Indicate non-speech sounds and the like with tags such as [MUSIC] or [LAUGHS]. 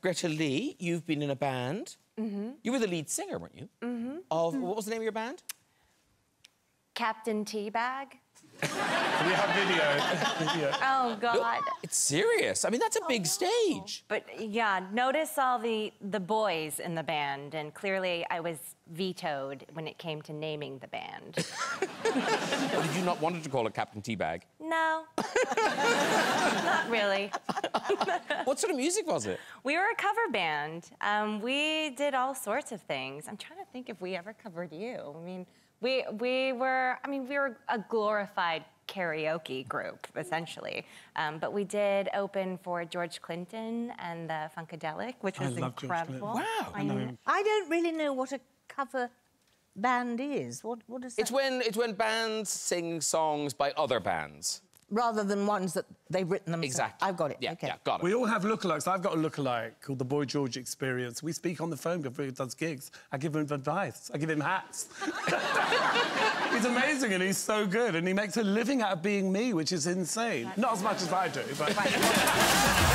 Greta Lee, you've been in a band. Mm-hmm. You were the lead singer, weren't you? Mm-hmm. Of what was the name of your band? Captain Teabag. [LAUGHS] We have video. video. [LAUGHS] Oh God. It's serious. I mean, that's a big stage. But yeah, notice all the the boys in the band, and clearly I was vetoed when it came to naming the band. [LAUGHS] Or did you not want to call it Captain Teabag? No, not really. [LAUGHS] What sort of music was it? We were a cover band. Um, we did all sorts of things. I'm trying to think if we ever covered you. I mean, we we were. I mean, we were a glorified karaoke group essentially. Um, but we did open for George Clinton and the Funkadelic, which I was love incredible. Clinton. Wow. I I know know. him. I don't really know what a cover band is. What what is that? It's when it's when bands sing songs by other bands. Rather than ones that they've written themselves. Exactly. I've got it. Yeah, okay. yeah, got it. We all have lookalikes. I've got a lookalike called the Boy George Experience. We speak on the phone before he does gigs. I give him advice. I give him hats. [LAUGHS] he's amazing and he's so good and he makes a living out of being me, which is insane. Not as much as I do, but.